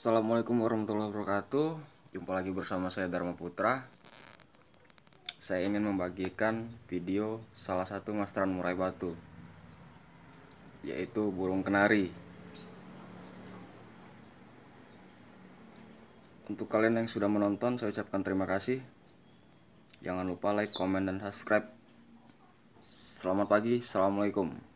Assalamualaikum warahmatullahi wabarakatuh. Jumpa lagi bersama saya Dharma Putra. Saya ingin membagikan video salah satu masteran murai batu Yaitu burung kenari. Untuk kalian yang sudah menonton saya ucapkan terima kasih. Jangan lupa like, komen, dan subscribe. Selamat pagi, Assalamualaikum.